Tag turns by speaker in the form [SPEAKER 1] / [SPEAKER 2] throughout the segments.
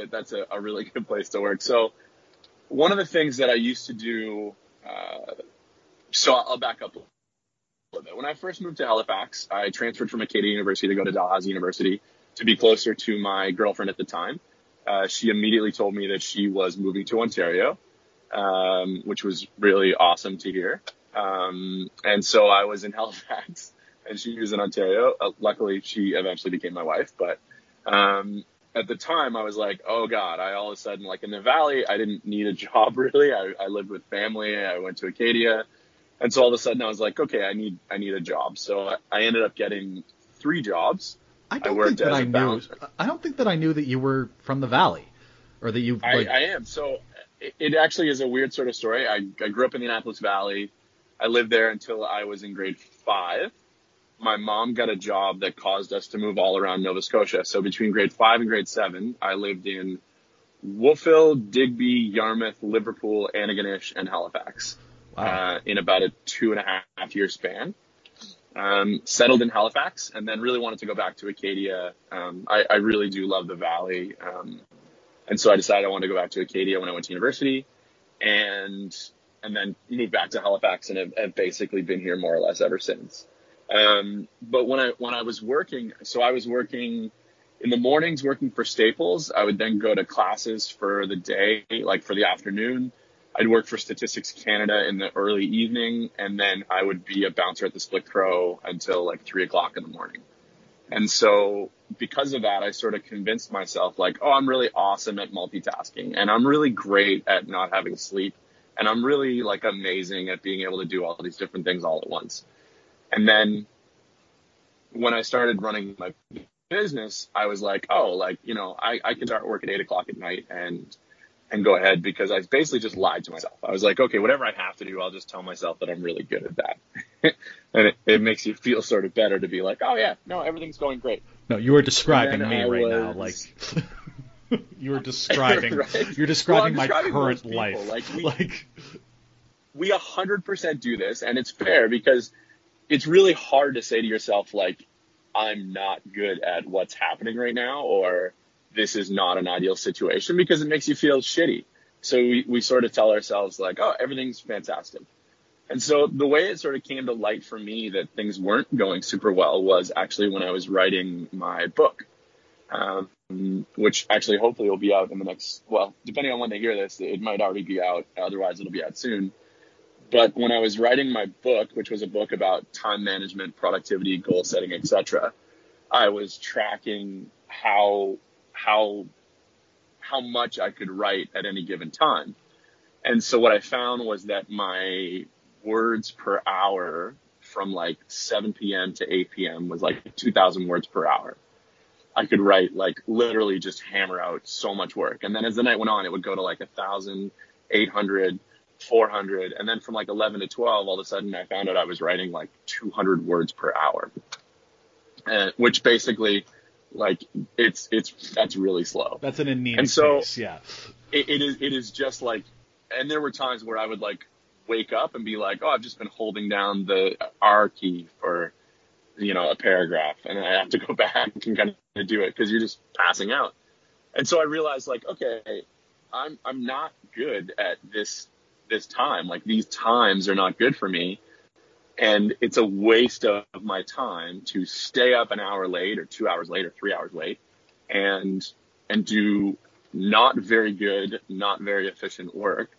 [SPEAKER 1] that that's a, a really good place to work. So one of the things that I used to do, uh, so I'll back up a little bit. When I first moved to Halifax, I transferred from Acadia University to go to Dalhousie University to be closer to my girlfriend at the time. Uh, she immediately told me that she was moving to Ontario, um, which was really awesome to hear. Um, and so I was in Halifax and she was in Ontario. Uh, luckily, she eventually became my wife, but um, at the time I was like, oh God, I all of a sudden, like in the Valley, I didn't need a job really. I, I lived with family. I went to Acadia. And so all of a sudden I was like, okay, I need, I need a job. So I, I ended up getting three jobs.
[SPEAKER 2] I don't I think that I knew. Bouncer. I don't think that I knew that you were from the Valley, or that you.
[SPEAKER 1] Like... I, I am. So it, it, actually is a weird sort of story. I, I grew up in the Annapolis Valley. I lived there until I was in grade five. My mom got a job that caused us to move all around Nova Scotia. So between grade five and grade seven, I lived in Wolfville, Digby, Yarmouth, Liverpool, Antigonish, and Halifax wow. uh, in about a two and a half year span. Um, settled in Halifax and then really wanted to go back to Acadia. Um, I, I, really do love the valley. Um, and so I decided I wanted to go back to Acadia when I went to university and, and then moved back to Halifax and have, have basically been here more or less ever since. Um, but when I, when I was working, so I was working in the mornings working for Staples. I would then go to classes for the day, like for the afternoon. I'd work for Statistics Canada in the early evening, and then I would be a bouncer at the Split Crow until like three o'clock in the morning. And so because of that, I sort of convinced myself like, oh, I'm really awesome at multitasking and I'm really great at not having sleep. And I'm really like amazing at being able to do all these different things all at once. And then when I started running my business, I was like, oh, like, you know, I, I can start work at eight o'clock at night and and go ahead because I basically just lied to myself. I was like, okay, whatever I have to do, I'll just tell myself that I'm really good at that. and it, it, makes you feel sort of better to be like, oh yeah, no, everything's going great.
[SPEAKER 2] No, you are describing me I right was... now, like you are describing right? you're describing well, my describing current life.
[SPEAKER 1] Like we, like we a hundred percent do this, and it's fair because it's really hard to say to yourself like, I'm not good at what's happening right now, or this is not an ideal situation because it makes you feel shitty. So we, we sort of tell ourselves like, oh, everything's fantastic. And so the way it sort of came to light for me that things weren't going super well was actually when I was writing my book, um, which actually hopefully will be out in the next, well, depending on when they hear this, it might already be out. Otherwise it'll be out soon. But when I was writing my book, which was a book about time management, productivity, goal setting, etc., I was tracking how how how much I could write at any given time. And so what I found was that my words per hour from like 7 p.m. to 8 p.m. was like 2,000 words per hour. I could write like literally just hammer out so much work. And then as the night went on, it would go to like a thousand, eight hundred, 400. And then from like 11 to 12, all of a sudden I found out I was writing like 200 words per hour, and, which basically like it's it's that's really slow.
[SPEAKER 2] That's an anemic and so pace, yeah.
[SPEAKER 1] It, it is it is just like, and there were times where I would like wake up and be like, oh, I've just been holding down the R key for you know a paragraph, and I have to go back and kind of do it because you're just passing out. And so I realized like, okay, I'm I'm not good at this this time. Like these times are not good for me and it's a waste of my time to stay up an hour late or two hours late or three hours late and and do not very good, not very efficient work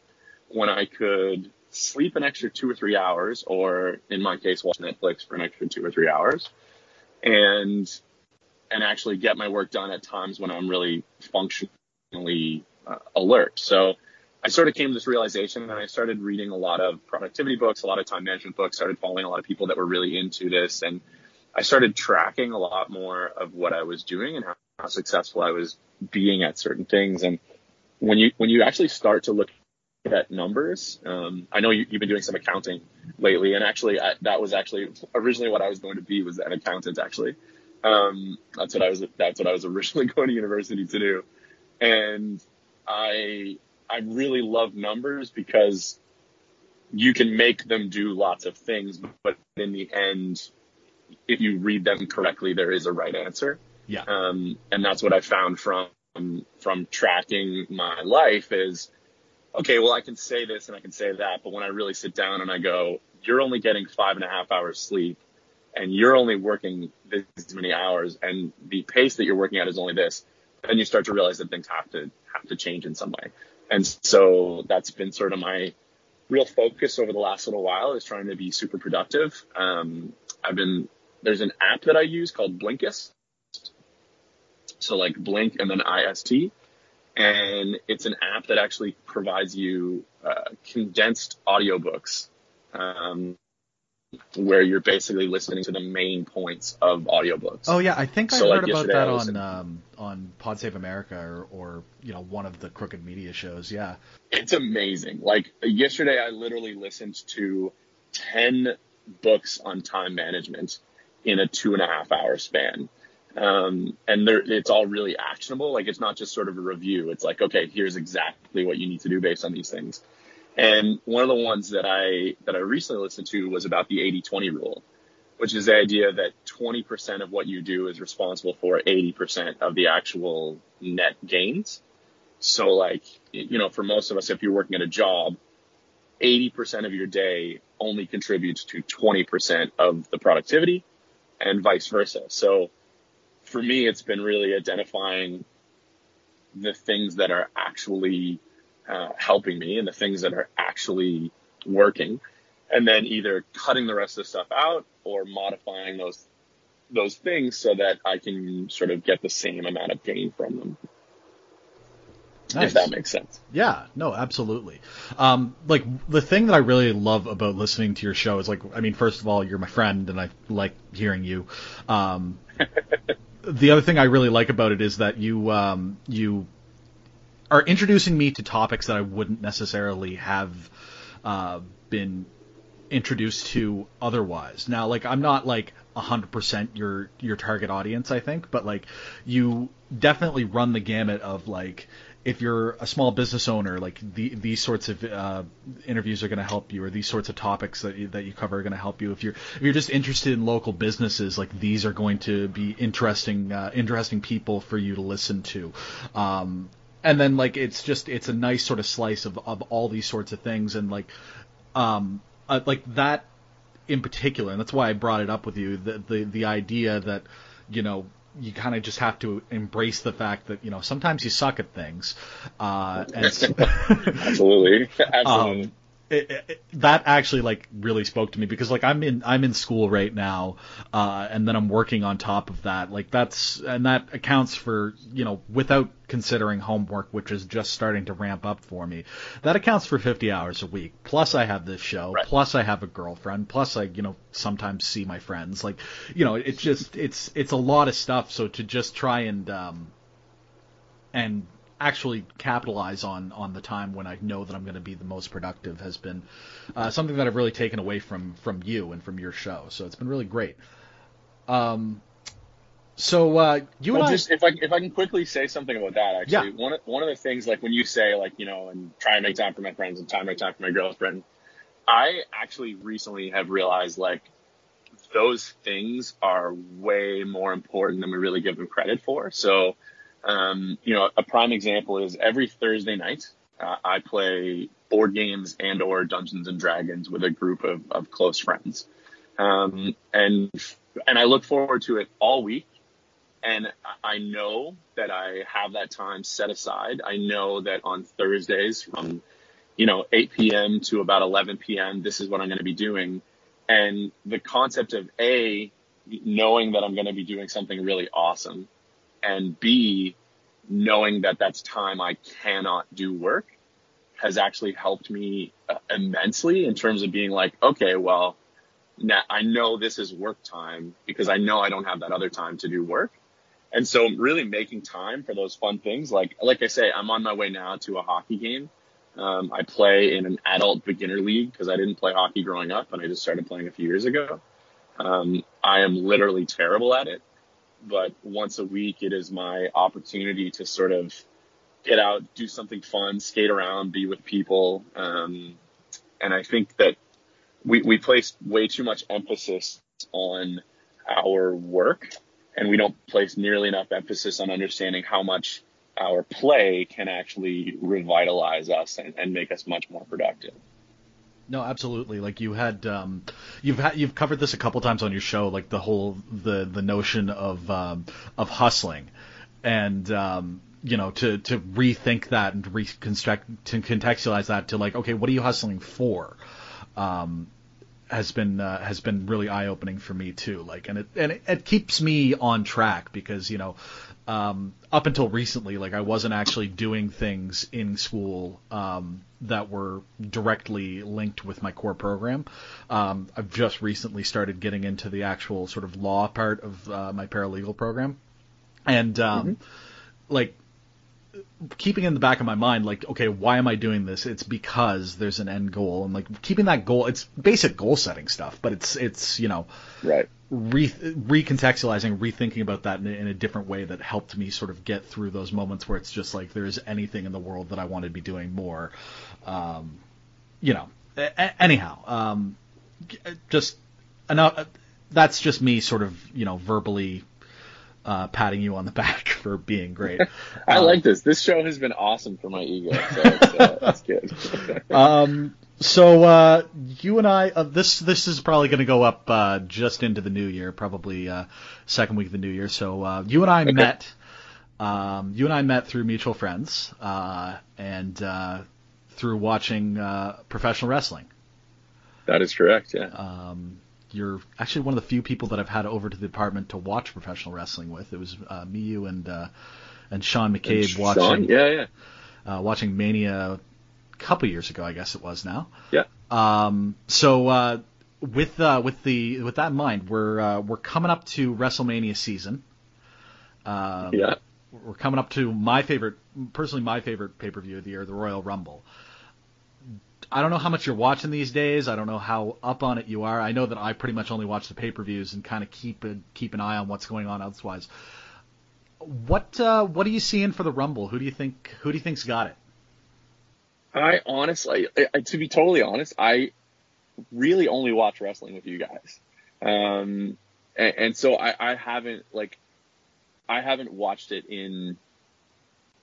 [SPEAKER 1] when I could sleep an extra two or three hours, or in my case, watch Netflix for an extra two or three hours, and and actually get my work done at times when I'm really functionally uh, alert. So I sort of came to this realization and I started reading a lot of productivity books, a lot of time management books, started following a lot of people that were really into this. And I started tracking a lot more of what I was doing and how, how successful I was being at certain things. And when you, when you actually start to look at numbers, um, I know you, have been doing some accounting lately and actually I, that was actually originally what I was going to be was an accountant actually. Um, that's what I was, that's what I was originally going to university to do. And I, I really love numbers because you can make them do lots of things, but in the end, if you read them correctly, there is a right answer.
[SPEAKER 2] Yeah.
[SPEAKER 1] Um, and that's what I found from from tracking my life is okay, well, I can say this and I can say that, but when I really sit down and I go, you're only getting five and a half hours sleep and you're only working this many hours and the pace that you're working at is only this, then you start to realize that things have to have to change in some way. And so that's been sort of my real focus over the last little while is trying to be super productive. Um, I've been there's an app that I use called Blinkist. So like Blink and then IST. And it's an app that actually provides you uh, condensed audiobooks um, where you're basically listening to the main points of audiobooks.
[SPEAKER 2] Oh yeah, I think I so, heard like, about that on um, on Pod Save America or, or you know one of the Crooked Media shows. Yeah,
[SPEAKER 1] it's amazing. Like yesterday, I literally listened to ten books on time management in a two and a half hour span. Um, and it's all really actionable. Like it's not just sort of a review. It's like, okay, here's exactly what you need to do based on these things. And one of the ones that I, that I recently listened to was about the 80-20 rule, which is the idea that 20% of what you do is responsible for 80% of the actual net gains. So like, you know, for most of us, if you're working at a job, 80% of your day only contributes to 20% of the productivity and vice versa. So for me, it's been really identifying the things that are actually uh, helping me and the things that are actually working, and then either cutting the rest of the stuff out or modifying those those things so that I can sort of get the same amount of gain from them. Nice. If that makes sense.
[SPEAKER 2] Yeah, no, absolutely. Um, like the thing that I really love about listening to your show is like, I mean, first of all, you're my friend, and I like hearing you. Um, the other thing I really like about it is that you um, you are introducing me to topics that I wouldn't necessarily have uh, been introduced to otherwise. Now, like I'm not like 100% your your target audience, I think, but like you definitely run the gamut of like if you're a small business owner, like the, these sorts of uh, interviews are going to help you, or these sorts of topics that you, that you cover are going to help you. If you're if you're just interested in local businesses, like these are going to be interesting uh, interesting people for you to listen to. Um, and then like it's just it's a nice sort of slice of, of all these sorts of things, and like um uh, like that in particular, and that's why I brought it up with you. The the the idea that you know you kind of just have to embrace the fact that you know sometimes you suck at things. Uh, and
[SPEAKER 1] absolutely, absolutely. Um,
[SPEAKER 2] it, it, that actually like really spoke to me because like I'm in I'm in school right now, uh, and then I'm working on top of that. Like that's and that accounts for you know without considering homework, which is just starting to ramp up for me. That accounts for 50 hours a week. Plus I have this show. Right. Plus I have a girlfriend. Plus I you know sometimes see my friends. Like you know it's just it's it's a lot of stuff. So to just try and um and actually capitalize on on the time when I know that I'm going to be the most productive has been uh, something that I've really taken away from from you and from your show. So it's been really great. Um, so uh, you well, and I,
[SPEAKER 1] just if I if I can quickly say something about that actually, yeah. one of, one of the things like when you say like you know and try and make time for my friends and try and make time for my girlfriend, I actually recently have realized like those things are way more important than we really give them credit for. So um, you know, a prime example is every Thursday night, uh, I play board games and or Dungeons and Dragons with a group of, of close friends. Um, and, and I look forward to it all week. And I know that I have that time set aside. I know that on Thursdays from, you know, 8 p.m. to about 11 p.m., this is what I'm going to be doing. And the concept of A, knowing that I'm going to be doing something really awesome and B, knowing that that's time I cannot do work has actually helped me uh, immensely in terms of being like, okay, well, now I know this is work time because I know I don't have that other time to do work. And so really making time for those fun things. Like, like I say, I'm on my way now to a hockey game. Um, I play in an adult beginner league because I didn't play hockey growing up and I just started playing a few years ago. Um, I am literally terrible at it but once a week it is my opportunity to sort of get out, do something fun, skate around, be with people. Um, and I think that we, we place way too much emphasis on our work and we don't place nearly enough emphasis on understanding how much our play can actually revitalize us and, and make us much more productive.
[SPEAKER 2] No, absolutely. Like you had, um, you've had, you've covered this a couple times on your show, like the whole the the notion of um, of hustling, and um, you know to to rethink that and reconstruct to contextualize that to like, okay, what are you hustling for? Um, has been uh, has been really eye opening for me too. Like, and it and it, it keeps me on track because you know um, up until recently, like I wasn't actually doing things in school um, that were directly linked with my core program. Um, I've just recently started getting into the actual sort of law part of uh, my paralegal program, and um, mm-hmm. like keeping in the back of my mind, like, okay, why am I doing this? It's because there's an end goal, and like keeping that goal. It's basic goal setting stuff, but it's it's you know
[SPEAKER 1] right
[SPEAKER 2] re- recontextualizing, rethinking about that in, in, a different way that helped me sort of get through those moments where it's just like there's anything in the world that I want to be doing more. Um, you know, a- anyhow, um, just enough. That's just me sort of, you know, verbally uh, patting you on the back for being great.
[SPEAKER 1] I um, like this. This show has been awesome for my ego, so uh, that's good.
[SPEAKER 2] um, so uh, you and I, uh, this this is probably going to go up uh, just into the new year, probably uh, second week of the new year. So uh, you and I okay. met. Um, you and I met through mutual friends uh, and through watching professional wrestling.
[SPEAKER 1] That is correct. Yeah.
[SPEAKER 2] Um, you're actually one of the few people that I've had over to the apartment to watch professional wrestling with. It was me, you, and and Sean McCabe and watching.
[SPEAKER 1] Sean? Yeah,
[SPEAKER 2] yeah. watching Mania a couple years ago, I guess it was now.
[SPEAKER 1] Yeah.
[SPEAKER 2] Um, so uh, with uh, with the with that in mind, we're uh, we're coming up to WrestleMania season.
[SPEAKER 1] Um, yeah.
[SPEAKER 2] We're coming up to my favorite, personally my favorite pay per view of the year, the Royal Rumble. I don't know how much you're watching these days. I don't know how up on it you are. I know that I pretty much only watch the pay per views and kind of keep a, keep an eye on what's going on elsewise. What uh, what are you seeing for the Rumble? Who do you think who do you think's got it?
[SPEAKER 1] I honestly, I, to be totally honest, I really only watch wrestling with you guys. Um, and, and so I, I, haven't like, I haven't watched it in,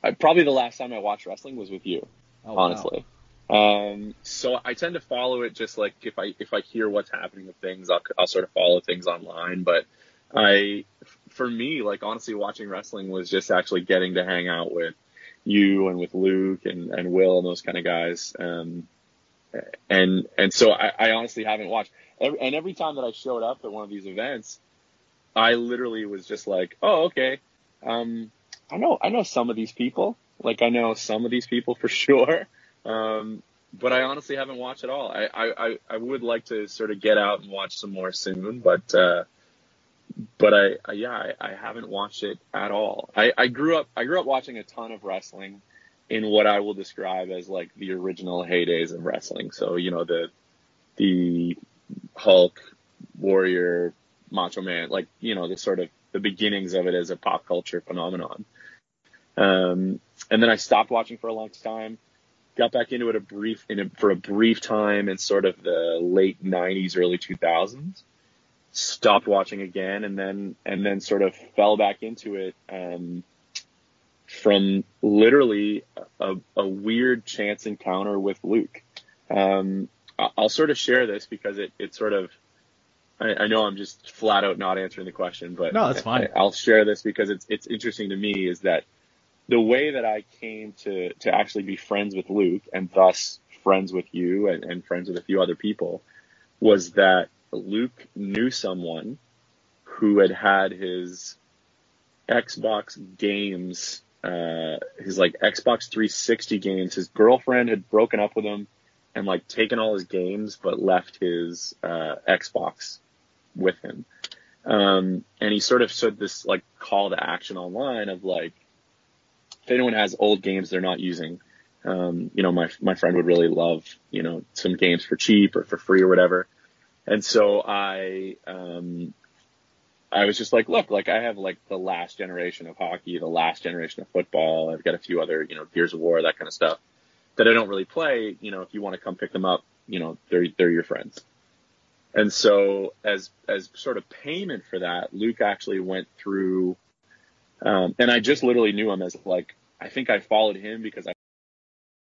[SPEAKER 1] I, probably the last time I watched wrestling was with you, oh, honestly. Wow. Um, so I tend to follow it just like if I, if I hear what's happening with things, I'll, I'll sort of follow things online. But I, for me, like honestly, watching wrestling was just actually getting to hang out with you and with Luke and, and Will and those kind of guys. Um, and and so I, I honestly haven't watched. Every, and every time that I showed up at one of these events, I literally was just like, oh okay, um, I know I know some of these people. Like I know some of these people for sure. Um, but I honestly haven't watched at all. I, I, I would like to sort of get out and watch some more soon, but uh, but I, I yeah, I, I, haven't watched it at all. I, I grew up I grew up watching a ton of wrestling in what I will describe as like the original heydays of wrestling. So, you know, the the Hulk, Warrior, Macho Man, like, you know, the sort of the beginnings of it as a pop culture phenomenon. Um, and then I stopped watching for a long time, got back into it a brief in a, for a brief time in sort of the late 90s, early 2000s stopped watching again and then and then sort of fell back into it um, from literally a, a, weird chance encounter with Luke. Um, I'll sort of share this because it, it sort of I, I, know I'm just flat out not answering the question, but
[SPEAKER 2] no, that's fine.
[SPEAKER 1] I, will share this because it's it's interesting to me is that the way that I came to to actually be friends with Luke and thus friends with you and, and friends with a few other people was that Luke knew someone who had had his Xbox games, uh, his like Xbox 360 games. His girlfriend had broken up with him and like taken all his games, but left his uh, Xbox with him. Um, and he sort of said this like call to action online of like, if anyone has old games they're not using, um, you know, my my friend would really love, you know, some games for cheap or for free or whatever. And so I, um, I was just like, look, like I have like the last generation of hockey, the last generation of football. I've got a few other, you know, Gears of War, that kind of stuff that I don't really play. You know, if you want to come pick them up, you know, they're, they're your friends. And so as, as sort of payment for that, Luke actually went through, um, and I just literally knew him as like I think I followed him because I